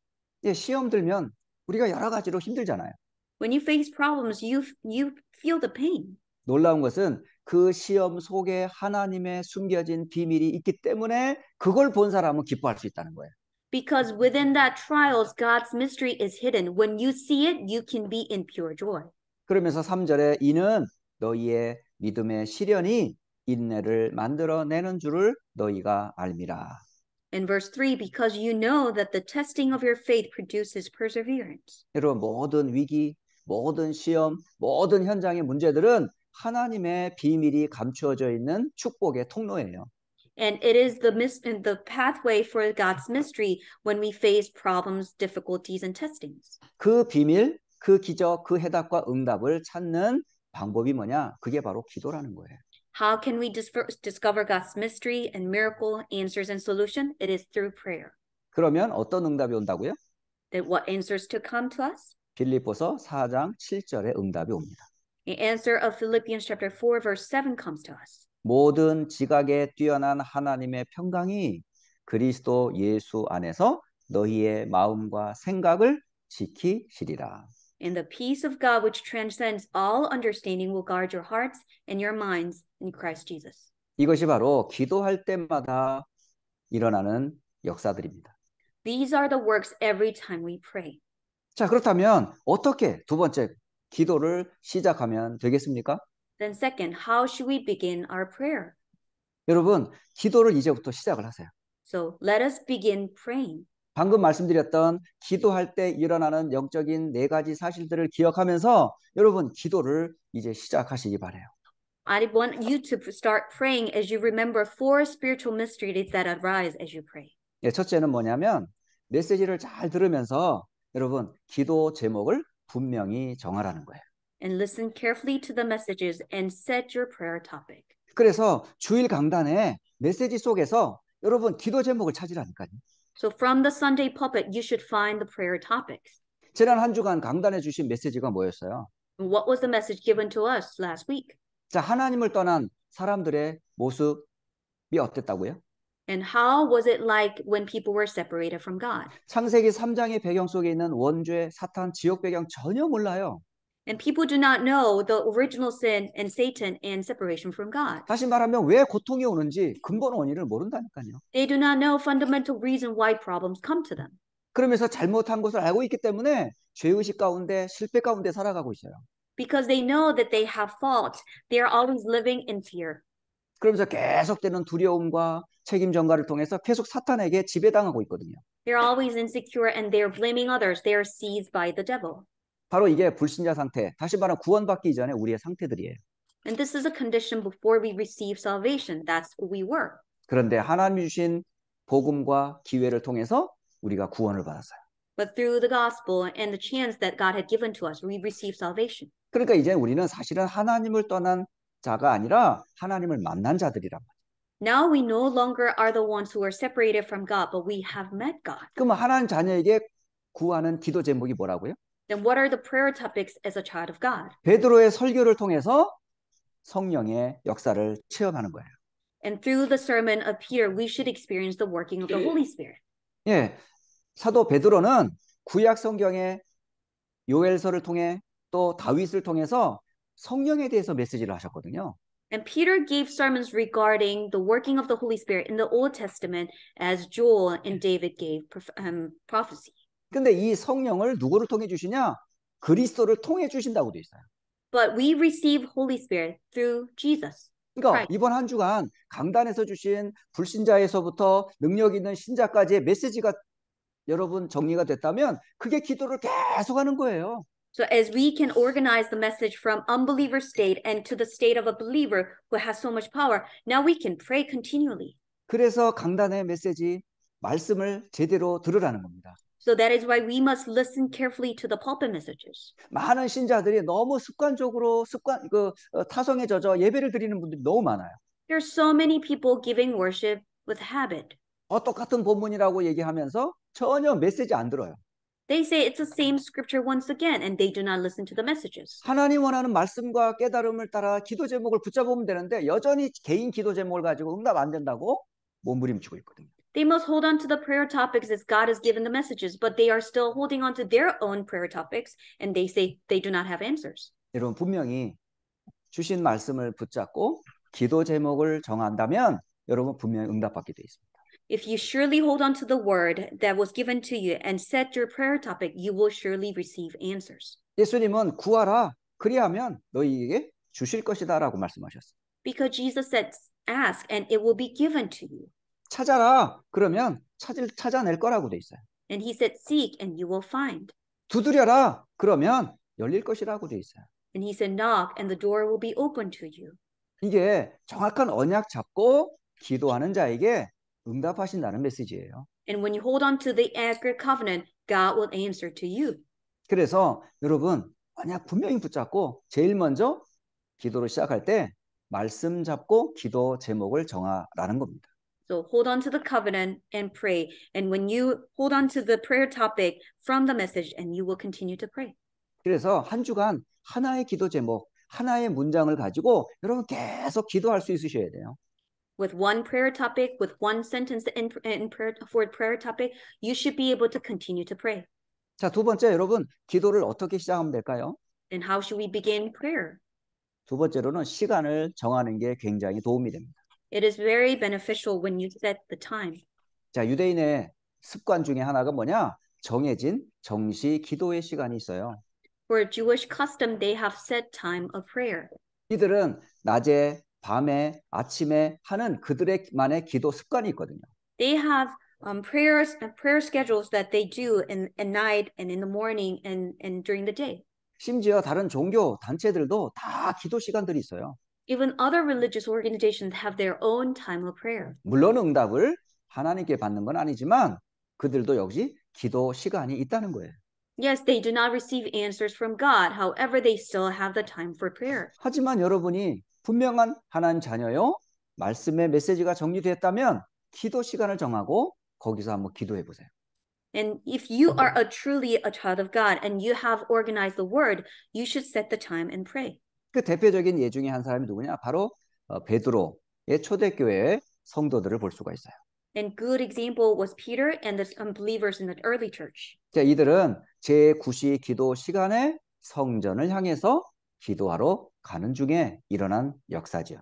예, 시험 들면 우리가 여러 가지로 힘들잖아요. When you face problems, you you feel the pain. 놀라운 것은 그 시험 속에 하나님의 숨겨진 비밀이 있기 때문에 그걸 본 사람은 기뻐할 수 있다는 거예요. Because within that trials, God's mystery is hidden. When you see it, you can be in pure joy. 그러면서 3절에 이는 너희의 믿음의 시련이 인내를 만들어내는 줄을 너희가 알미라. In verse 3, because you know that the testing of your faith produces perseverance. 여러분 모든 위기, 모든 시험, 모든 현장의 문제들은 하나님의 비밀이 감추어져 있는 축복의 통로예요. And it is the mis- the pathway for God's mystery when we face problems, difficulties, and testings. 그 비밀, 그 기적, 그 해답과 응답을 찾는 방법이 뭐냐? 그게 바로 기도라는 거예요. How can we dis- discover God's mystery and miracle answers and solution? It is through prayer. 그러면 어떤 응답이 온다고요? Then what answers to come to us? 빌립보서 4장 7절에 응답이 옵니다. The answer of Philippians chapter 4 verse 7 comes to us. 모든 지각에 뛰어난 하나님의 평강이 그리스도 예수 안에서 너희의 마음과 생각을 지키시리라. And the peace of God which transcends all understanding will guard your hearts and your minds in Christ Jesus. 이것이 바로 기도할 때마다 일어나는 역사들입니다. These are the works every time we pray. 자, 그렇다면 어떻게 두 번째 기도를 시작하면 되겠습니까? Then second, how should we begin our prayer? 여러분, 기도를 이제부터 시작을 하세요. So let us begin praying. 방금 말씀드렸던 기도할 때 일어나는 영적인 네 가지 사실들을 기억하면서 여러분 기도를 이제 시작하시기 바래요. I want you to start praying as you remember four spiritual mysteries that arise as you pray. 예, 첫째는 뭐냐면 메시지를 잘 들으면서 여러분 기도 제목을 분명히 정하라는 거예요. And listen carefully to the messages and set your prayer topic. 그래서 주일 강단에 메시지 속에서 여러분 기도 제목을 찾으라니까요. So from the Sunday pulpit, you should find the prayer topics. 지난 한 주간 강단에 주신 메시지가 뭐였어요? What was the message given to us last week? 자, 하나님을 떠난 사람들의 모습이 어땠다고요? And how was it like when people were separated from God? 창세기 3장의 배경 속에 있는 원죄, 사탄, 지옥 배경 전혀 몰라요. And people do not know the original sin and Satan and separation from God. 다시 말하면 왜 고통이 오는지 근본 원인을 모른다니까요. They do not know fundamental reason why problems come to them. 그러면서 잘못한 것을 알고 있기 때문에 죄의식 가운데 실패 가운데 살아가고 있어요. Because they know that they have fault, they are always living in fear. 그러면서 계속되는 두려움과 책임 전가를 통해서 계속 사탄에게 지배당하고 있거든요. They're always insecure and they're blaming others. They are seized by the devil. 바로 이게 불신자 상태, 다시 말하면 구원받기 이전에 우리의 상태들이에요. And this is a condition before we receive salvation. That's who we were. 그런데 하나님이 주신 복음과 기회를 통해서 우리가 구원을 받았어요. But through the gospel and the chance that God had given to us, we receive salvation. 그러니까 이제 우리는 사실은 하나님을 떠난 자가 아니라 하나님을 만난 자들이란 말이에요. Now we no longer are the ones who are separated from God, but we have met God. 그러면 하나님 자녀에게 구하는 기도 제목이 뭐라고요? Then what are the prayer topics as a child of God? 베드로의 설교를 통해서 성령의 역사를 체험하는 거예요. And through the sermon of Peter, we should experience the working of the Holy Spirit. 예, 사도 베드로는 구약 성경의 요엘서를 통해 또 다윗을 통해서 성령에 대해서 메시지를 하셨거든요. And Peter gave sermons regarding the working of the Holy Spirit in the Old Testament as Joel and David gave um, prophecy. 근데 이 성령을 누구를 통해 주시냐? 그리스도를 통해 주신다고 돼 있어요. But we receive Holy Spirit through Jesus. 그러니까 Right. 이번 한 주간 강단에서 주신 불신자에서부터 능력 있는 신자까지의 메시지가 여러분 정리가 됐다면 그게 기도를 계속하는 거예요. So as we can organize the message from unbeliever state and to the state of a believer who has so much power, now we can pray continually. 그래서 강단의 메시지 말씀을 제대로 들으라는 겁니다. So that is why we must listen carefully to the pulpit messages. 많은 신자들이 너무 습관적으로 습관 그 어, 타성에 젖어 예배를 드리는 분들이 너무 많아요. There's so many people giving worship with habit. 어, 똑같은 본문이라고 얘기하면서 전혀 메시지 안 들어요. They say it's the same scripture once again and they do not listen to the messages. 하나님 원하는 말씀과 깨달음을 따라 기도 제목을 붙잡으면 되는데 여전히 개인 기도 제목을 가지고 응답 안 된다고 몸부림치고 있거든요. They must hold on to the prayer topics as God has given the messages, but they are still holding on to their own prayer topics and they say they do not have answers. 여러분 분명히 주신 말씀을 붙잡고 기도 제목을 정한다면 여러분 분명히 응답받게 돼 있습니다. If you surely hold on to the word that was given to you and set your prayer topic, you will surely receive answers. 예수님은 구하라 그리하면 너희에게 주실 것이다라고 말씀하셨어요. Because Jesus said, Ask and it will be given to you. 찾아라 그러면 찾을 찾아낼 거라고 돼 있어요. And he said, Seek and you will find. 두드려라 그러면 열릴 것이라고 돼 있어요. And he said, Knock and the door will be open to you. 이게 정확한 언약 잡고 기도하는 자에게 응답하신다는 메시지예요. And when you hold on to the accurate covenant, God will answer to you. 그래서 여러분 언약 분명히 붙잡고 제일 먼저 기도를 시작할 때 말씀 잡고 기도 제목을 정하라는 겁니다. So hold on to the covenant and pray. And when you hold on to the prayer topic from the message, and you will continue to pray. 그래서 한 주간 하나의 기도 제목, 하나의 문장을 가지고 여러분 계속 기도할 수 있으셔야 돼요. With one prayer topic, with one sentence in, in prayer for prayer topic, you should be able to continue to pray. 자, 두 번째 여러분 기도를 어떻게 시작하면 될까요? And how should we begin prayer? 두 번째로는 시간을 정하는 게 굉장히 도움이 됩니다. It is very beneficial when you set the time. 자, 유대인의 습관 중에 하나가 뭐냐? 정해진 정시 기도의 시간이 있어요. For Jewish custom, they have set time of prayer. 이들은 낮에, 밤에, 아침에 하는 그들의만의 기도 습관이 있거든요. They have um, prayers and prayer schedules that they do in at night and in the morning and, and during the day. 심지어 다른 종교 단체들도 다 기도 시간들이 있어요. Even other religious organizations have their own time of prayer. 물론 응답을 하나님께 받는 건 아니지만 그들도 역시 기도 시간이 있다는 거예요. Yes, they do not receive answers from God. However, they still have the time for prayer. 하지만 여러분이 분명한 하나님 자녀요. 말씀의 메시지가 정리됐다면 기도 시간을 정하고 거기서 한번 기도해 보세요. And if you are a truly a child of God and you have organized the word, you should set the time and pray. 그 대표적인 예 중에 한 사람이 누구냐? 바로 어, 베드로의 초대교회의 성도들을 볼 수가 있어요. And good example was Peter and the unbelievers in the early church. 자, 이들은 제9시 기도 시간에 성전을 향해서 기도하러 가는 중에 일어난 역사죠.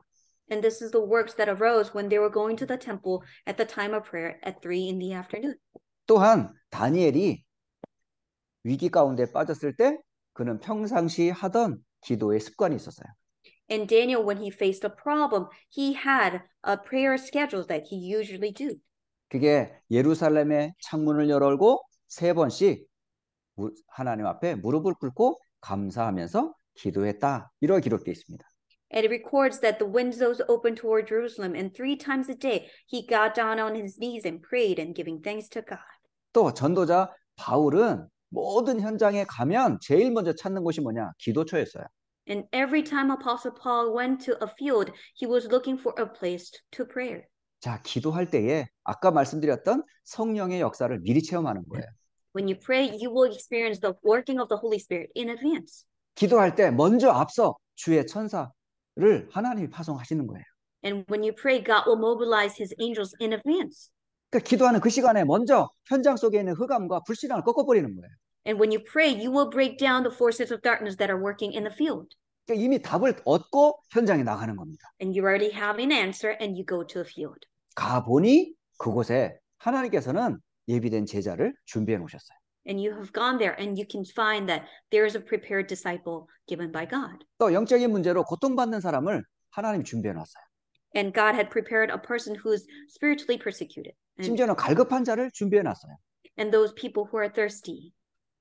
And this is the works that arose when they were going to the temple at the time of prayer at 3 in the afternoon. 또한 다니엘이 위기 가운데 빠졌을 때 그는 평상시 하던 기도의 습관이 있었어요. And Daniel, when he faced a problem, he had a prayer schedule that he usually do. 그게 예루살렘의 창문을 열고 세 번씩 무- 하나님 앞에 무릎을 꿇고 감사하면서 기도했다. 이렇게 기록되어 있습니다. And it records that the windows opened toward Jerusalem, and three times a day he got down on his knees and prayed and giving thanks to God. 또 전도자 바울은 모든 현장에 가면 제일 먼저 찾는 곳이 뭐냐? 기도처였어요. And every time Apostle Paul went to a field, he was looking for a place to prayer. 자, 기도할 때에 아까 말씀드렸던 성령의 역사를 미리 체험하는 거예요. When you pray, you will experience the working of the Holy Spirit in advance. 기도할 때 먼저 앞서 주의 천사를 하나님이 파송하시는 거예요. And when you pray, God will mobilize his angels in advance. 그러니까 기도하는 그 시간에 먼저 현장 속에 있는 흑암과 불신앙을 꺾어버리는 거예요. And when you pray, you will break down the forces of darkness that are working in the field. 그러니까 이미 답을 얻고 현장에 나가는 겁니다. And you already have an answer and you go to the field. 가 보니 그곳에 하나님께서는 예비된 제자를 준비해 놓으셨어요. And you have gone there and you can find that there is a prepared disciple given by God. 또 영적인 문제로 고통받는 사람을 하나님 준비해 놨어요. And God had prepared a person who is spiritually persecuted. And, 심지어는 갈급한 자를 준비해 놨어요. and those people who are thirsty.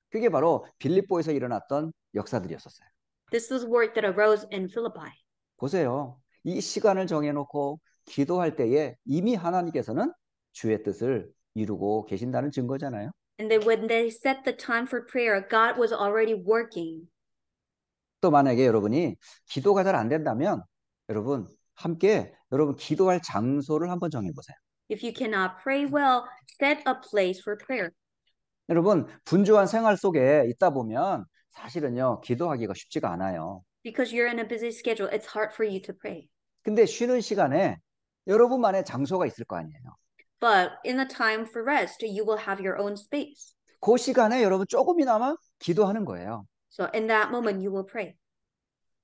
그게 바로 빌립보에서 일어났던 역사들이었었어요. This is work that arose in Philippi. 보세요. 이 시간을 정해놓고 기도할 때에 이미 하나님께서는 주의 뜻을 이루고 계신다는 증거잖아요. And then when they set the time for prayer, God was already working. 또 만약에 여러분이 기도가 잘 안 된다면 여러분 함께 여러분 기도할 장소를 한번 정해 보세요. If you cannot pray well, set a place for prayer. 여러분 분주한 생활 속에 있다 보면 사실은요 기도하기가 쉽지가 않아요. Because you're in a busy schedule, it's hard for you to pray. 근데 쉬는 시간에 여러분만의 장소가 있을 거 아니에요. But in the time for rest, you will have your own space. 그 시간에 여러분 조금이나마 기도하는 거예요. So in that moment, you will pray.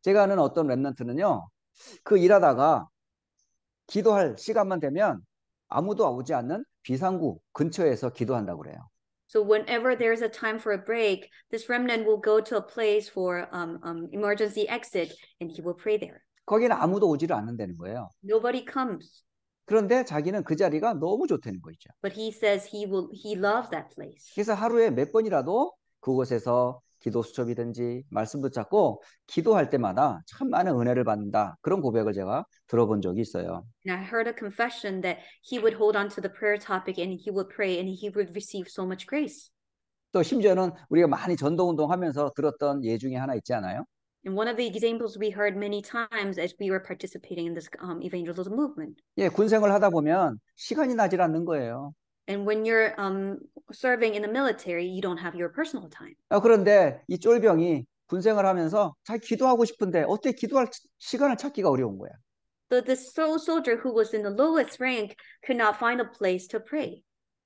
제가 아는 어떤 랩런트는요, 그 일하다가 기도할 시간만 되면 아무도 오지 않는 비상구 근처에서 기도한다고 그래요. So whenever there's a time for a break, this remnant will go to a place for um, um, emergency exit, and he will pray there. 거기는 아무도 오지를 않는다는 거예요. Nobody comes, 그런데 자기는 그 자리가 너무 좋다는 거죠. but he says he will. He loves that place. 그래서 하루에 몇 번이라도 그곳에서 기도 수첩이든지 말씀 붙잡고 기도할 때마다 참 많은 은혜를 받는다. 그런 고백을 제가 들어본 적이 있어요. And I heard a confession that he would hold on to the prayer topic and he would pray and he would receive so much grace. 또 심지어는 우리가 많이 전도 운동하면서 들었던 예 중에 하나 있지 않아요? And one of the examples we heard many times as we were participating in this um, evangelism movement. 예, 군생활 하다 보면 시간이 나질 않는 거예요. And when you're um, serving in the military, you don't have your personal time. 아, 그런데 이 쫄병이 군생활 하면서 자기 기도하고 싶은데 어떻게 기도할 시간을 찾기가 어려운 거야. So this so- soldier who was in the lowest rank could not find a place to pray.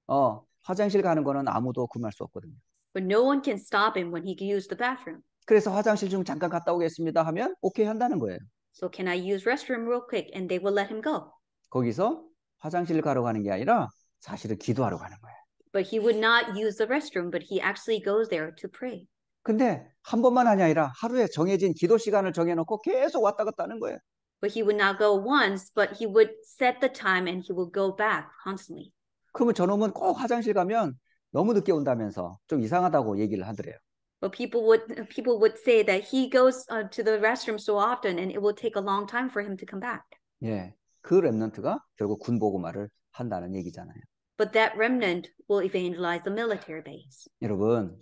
어, 화장실 가는 거는 아무도 금할 수 없거든요. But no one can stop him when he used the bathroom. 그래서 화장실 좀 잠깐 갔다 오겠습니다 하면 오케이 한다는 거예요. So can I use restroom real quick? And they will let him go. 거기서 화장실 가러 가는 게 아니라 사실은 기도하러 가는 거예요. But he would not use the restroom, but he actually goes there to pray. 근데 한 번만 하냐 아니라 하루에 정해진 기도 시간을 정해 놓고 계속 왔다 갔다 하는 거예요. But he would not go once, but he would set the time and he would go back constantly. 그러면 저놈은 꼭 화장실 가면 너무 늦게 온다면서 좀 이상하다고 얘기를 하더래요. But people would people would say that he goes uh, to the restroom so often, and it will take a long time for him to come back. 예, 그 렘넌트가 결국 군보고말을 한다는 얘기잖아요. But that remnant will evangelize the military base. 여러분,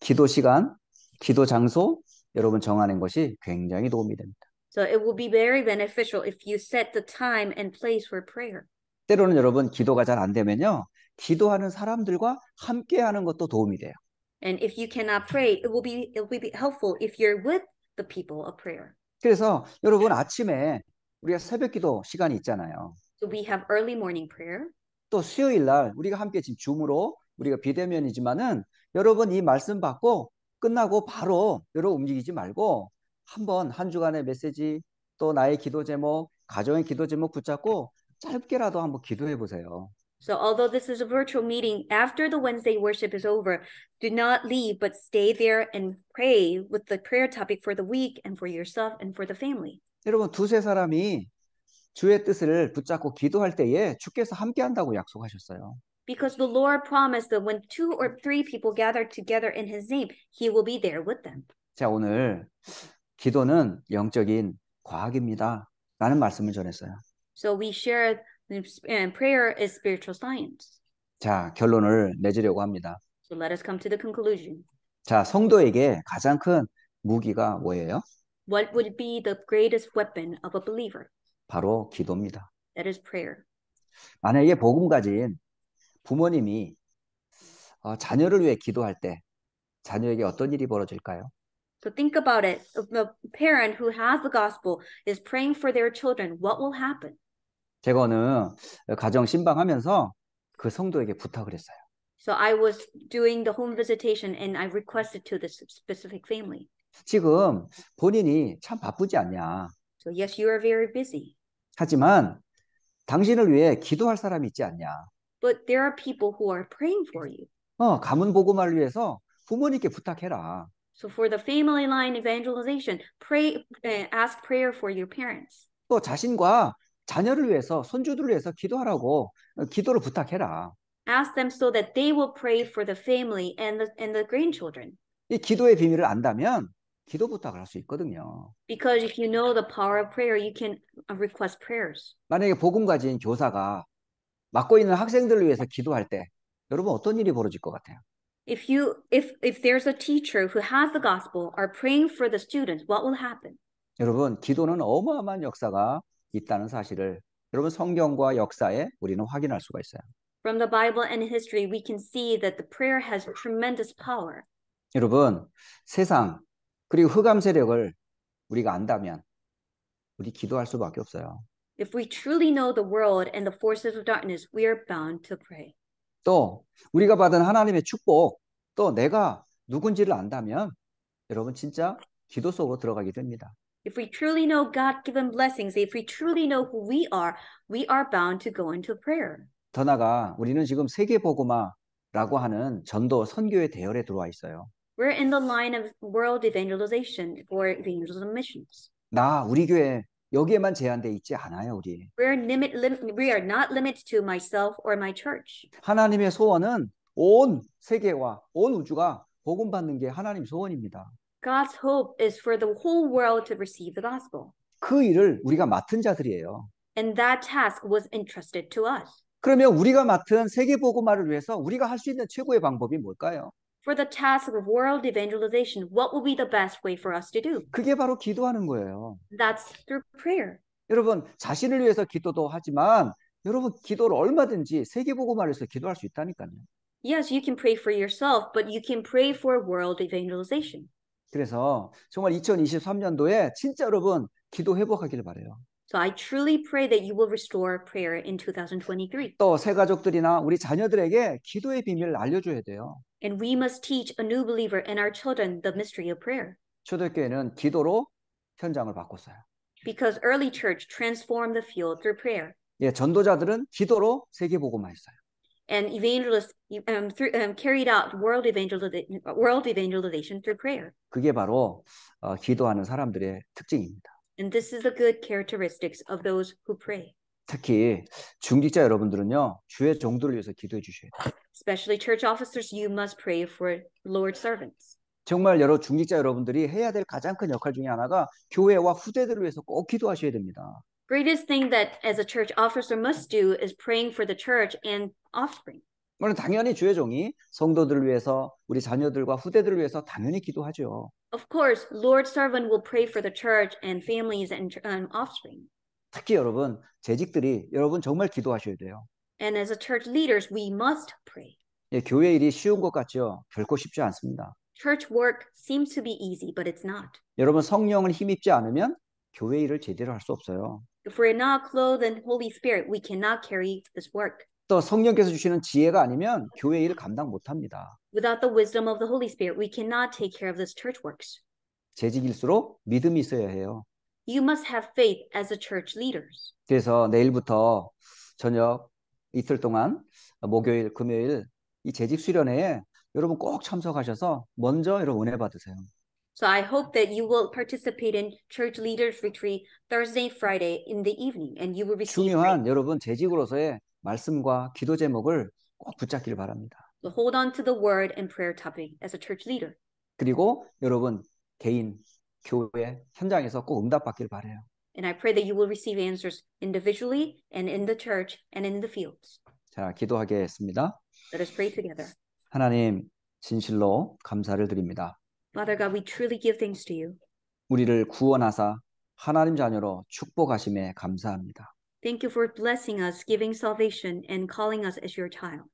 기도 시간, 기도 장소 여러분 정하는 것이 굉장히 도움이 됩니다. So it will be very beneficial if you set the time and place for prayer. 때로는 여러분 기도가 잘 안 되면요. 기도하는 사람들과 함께 하는 것도 도움이 돼요. And if you cannot pray, it will be it will be helpful if you're with the people of prayer. 그래서 여러분 아침에 우리가 새벽 기도 시간이 있잖아요. So we have early morning prayer. 또 수요일 날 우리가 함께 지금 줌으로 우리가 비대면이지만은 여러분 이 말씀 받고 끝나고 바로 여러분 움직이지 말고 한번 한 주간의 메시지 또 나의 기도 제목, 가정의 기도 제목 붙잡고 짧게라도 한번 기도해 보세요. So although this is a virtual meeting, after the Wednesday worship is over, do not leave, but stay there and pray with the prayer topic for the week and for yourself and for the family. 여러분 두세 사람이 주의 뜻을 붙잡고 기도할 때에 주께서 함께 한다고 약속하셨어요. Because the Lord promised that when two or three people gather together in his name, he will be there with them. 자, 오늘 기도는 영적인 과학입니다. 라는 말씀을 전했어요. So we share and prayer is spiritual science. 자, 결론을 내주려고 합니다. So let us come to the conclusion. 자, 성도에게 가장 큰 무기가 뭐예요? What would be the greatest weapon of a believer? 바로 기도입니다. That is prayer. 만약에 복음 가진 부모님이 어, 자녀를 위해 기도할 때 자녀에게 어떤 일이 벌어질까요? So think about it. If a parent who has the gospel is praying for their children, what will happen? 제가 어느 가정 신방하면서 그 성도에게 부탁을 했어요. So I was doing the home visitation and I requested to this specific family. 지금 본인이 참 바쁘지 않냐. So yes, you are very busy, 하지만 당신을 위해 기도할 사람이 있지 않냐. but there are people who are praying for you. 어, 가문 복음을 위해서 부모님께 부탁해라. So for the family line evangelization, pray, uh, ask prayer for your parents. 또 자신과 자녀를 위해서 손주들을 위해서 기도하라고 어, 기도를 부탁해라. Ask them so that they will pray for the family and the and the grandchildren. 이 기도의 비밀을 안다면 기도 부탁을 할 수 있거든요. Because if you know the power of prayer, you can uh, request prayers. 만약에 복음 가진 교사가 맡고 있는 학생들을 위해서 기도할 때 여러분 어떤 일이 벌어질 것 같아요? If you if if there's a teacher who has the gospel are praying for the students, what will happen? 여러분 기도는 어마어마한 역사가 있다는 사실을 여러분 성경과 역사에 우리는 확인할 수가 있어요. From the Bible and history, we can see that the prayer has tremendous power. 여러분 세상 그리고 흑암 세력을 우리가 안다면 우리 기도할 수밖에 없어요. If we truly know the world and the forces of darkness, we are bound to pray. 또 우리가 받은 하나님의 축복 또 내가 누군지를 안다면 여러분 진짜 기도 속으로 들어가게 됩니다. If we truly know God given blessings, if we truly know who we are, we are bound to go into prayer. 더 나아가 우리는 지금 세계 복음화라고 하는 전도 선교의 대열에 들어와 있어요. We're in the line of world evangelization or evangelism missions. 나 우리 교회 여기에만 제한돼 있지 않아요, 우리. We're limit, lim, we are not limited to myself or my church. 하나님의 소원은 온 세계와 온 우주가 복음 받는 게 하나님 소원입니다. God's hope is for the whole world to receive the gospel. 그 일을 우리가 맡은 자들이에요. And that task was entrusted to us. 그러면 우리가 맡은 세계 복음화를 위해서 우리가 할 수 있는 최고의 방법이 뭘까요? For the task of world evangelization, what will be the best way for us to do? 그게 바로 기도하는 거예요. That's through prayer. 여러분 자신을 위해서 기도도 하지만 여러분 기도를 얼마든지 세계복음화를 위해서 기도할 수 있다니까요. Yes, you can pray for yourself, but you can pray for world evangelization. 그래서 정말 2023년도에 진짜 여러분 기도 회복하기를 바래요. So I truly pray that you will restore prayer in 2023. 또 새 가족들이나 우리 자녀들에게 기도의 비밀을 알려줘야 돼요. And we must teach a new believer and our children the mystery of prayer. 초대교회는 기도로 현장을 바꿨어요. Because early church transformed the field through prayer. 예, 전도자들은 기도로 세계복음화했어요. And evangelists um, through, um, carried out world, evangeliza- world evangelization through prayer. 그게 바로 어, 기도하는 사람들의 특징입니다. And this is the good characteristics of those who pray. 특히 중직자 여러분들은요 주의 종들을 위해서 기도해 주셔야 돼요. Especially church officers, you must pray for Lord's servants. 정말 여러 중직자 여러분들이 해야 될 가장 큰 역할 중에 하나가 교회와 후대들을 위해서 꼭 기도하셔야 됩니다. Greatest thing that as a church officer must do is praying for the church and offspring. 물론 당연히 주의 종이 성도들을 위해서 우리 자녀들과 후대들을 위해서 당연히 기도하죠. Of course, Lord's servant will pray for the church and families and um, offspring. 특히 여러분 재직들이 여러분 정말 기도하셔야 돼요. And as a church leaders, we must pray. 예, 교회 일이 쉬운 것 같죠? 결코 쉽지 않습니다. Church work seems to be easy, but it's not. 여러분 성령을 힘입지 않으면 교회 일을 제대로 할 수 없어요. If we're not clothed in Holy Spirit, we cannot carry this work. 또 성령께서 주시는 지혜가 아니면 교회 일을 감당 못합니다. Without the wisdom of the Holy Spirit, we cannot take care of this church works. 재직일수록 믿음이 있어야 해요. You must have faith as a church leaders. 그래서 내일부터 저녁 이틀 동안 목요일, 금요일 이 재직 수련회에 여러분 꼭 참석하셔서 먼저 여러분 은혜 받으세요. So I hope that you will participate in church leaders retreat Thursday, Friday in the evening, and you will receive. 중요한 여러분 재직으로서의 말씀과 기도 제목을 꼭 붙잡기를 바랍니다. So hold on to the word and prayer topic as a church leader. 그리고 여러분 개인 교회 현장에서 꼭 응답받기를 바래요. And I pray that you will receive answers individually and in the church and in the fields. 자, 기도하겠습니다. Let us pray together. 하나님 진실로 감사를 드립니다. Father God, we truly give thanks to you. 우리를 구원하사 하나님 자녀로 축복하심에 감사합니다. Thank you for blessing us, giving salvation, and calling us as your child.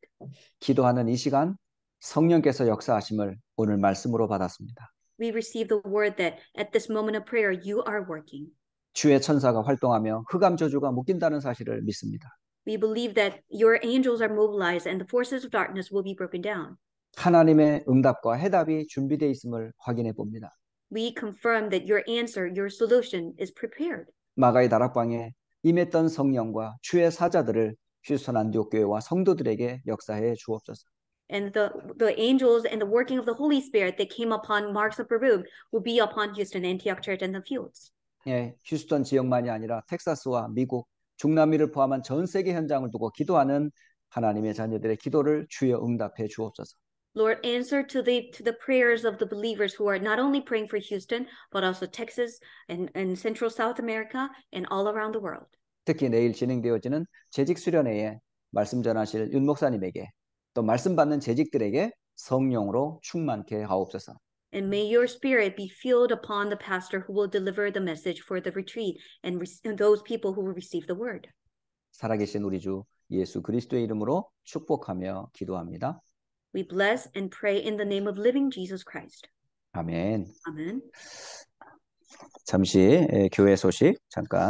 기도하는 이 시간 성령께서 역사하심을 오늘 말씀으로 받았습니다. We receive the word that at this moment of prayer, you are working. 주의 천사가 활동하며 흑암 저주가 묶인다는 사실을 믿습니다. We believe that your angels are mobilized and the forces of darkness will be broken down. 하나님의 응답과 해답이 준비되어 있음을 확인해 봅니다. We confirm that your answer, your solution is prepared. 마가의 다락방에 임했던 성령과 주의 사자들을 휴스턴 안디옥 교회와 성도들에게 역사해 주옵소서. And the, the angels and the working of the Holy Spirit that came upon Mark's upper room will be upon Houston Antioch Church and the fields. 예, 휴스턴 지역만이 아니라 텍사스와 미국, 중남미를 포함한 전 세계 현장을 두고 기도하는 하나님의 자녀들의 기도를 주여 응답해 주옵소서. Lord, answer to the to the prayers of the believers who are not only praying for Houston, but also Texas and, and Central South America and all around the world. 특히 내일 진행되어지는 재직 수련회에 말씀 전하실 윤 목사님에게 또 말씀 받는 재직들에게 성령으로 충만케 하옵소서. And may your spirit be filled upon the pastor who will deliver the message for the retreat and, re- and those people who will receive the word. 살아계신 우리 주 예수 그리스도의 이름으로 축복하며 기도합니다. We bless and pray in the name of living Jesus Christ. 아멘. Amen. 잠시 에, 교회 소식 잠깐